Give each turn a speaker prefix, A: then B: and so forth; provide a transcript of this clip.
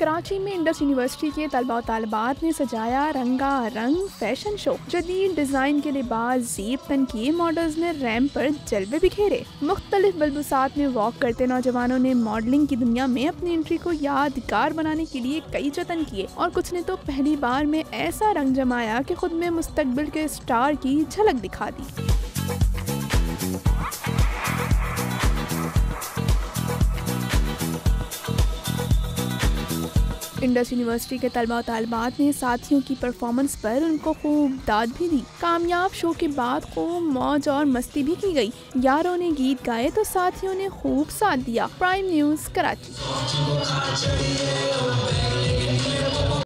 A: कराची में Indus university के तलबा तलबात ने सजाया रंगा रंग फ़ैशन शो, जदीद डिज़ाइन के लिबास, जीप तन किए मॉडल्स ने रैम्प पर जलवे बिखेरे मुख्तलिफ़ बलबूसात में वॉक करते नौजवानों ने मॉडलिंग की दुनिया में अपनी एंट्री को यादगार बनाने के लिए कई जतन किए, और कुछ ने तो पहली बार में ऐसा रंग जमाया कि खुद में मुस्तकबिल के स्टार की झलक दिखा दी। इंडस यूनिवर्सिटी के तलबा तलबात ने साथियों की परफॉर्मेंस पर उनको खूब दाद भी दी। कामयाब शो के बाद खूब मौज और मस्ती भी की गई। यारों ने गीत गाए तो साथियों ने खूब साथ दिया। Prime news Karachi.